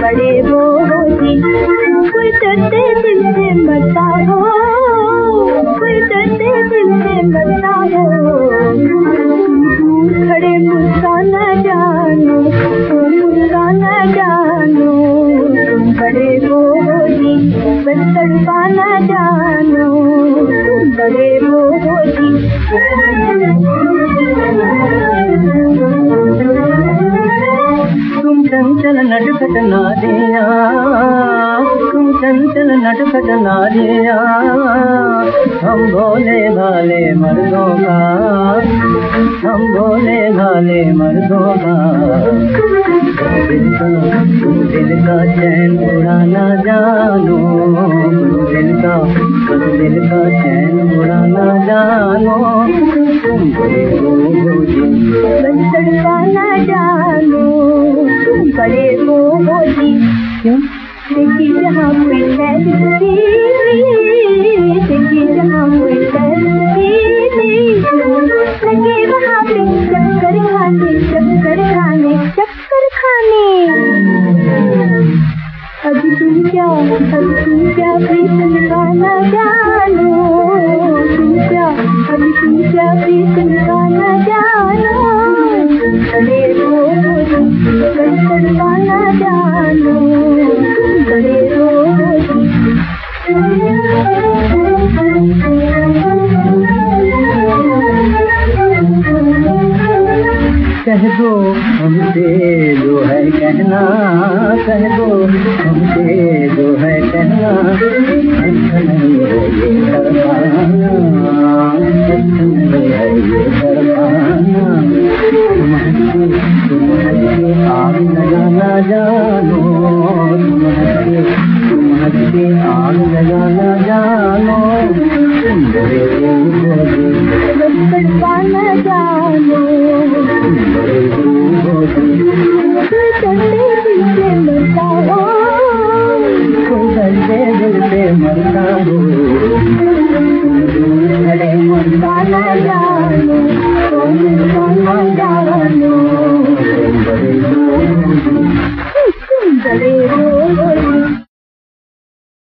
बड़े वो होती कोई दिल से मरता बस तड़पा न जानो, बड़े वो तुम चंचल नटखट नारिया, तुम चंचल नटखट नारिया, हम भोले भाले मर्दों का, हम भोले भाले मर्दों का। तुम दिल का चैन उड़ाना जानो दिल का तुम दिल का चैन उड़ाना जानो तुम बड़े हो तड़पा जानो तुम बड़े वो होती क्यों देखी जहाँ कोई क्या मतलबु तूं क्या कृष्ण खां न कह दो हमसे जो है कहना, कह दो हमसे जो है कहना। करवाना अच्छा नहीं है तुम हंसे तुम आग लगाना जानो आग जानो। तुम जानो। దేవుడే మొన్నాడు దేవుడే మొన్నాడు మొన్నాడు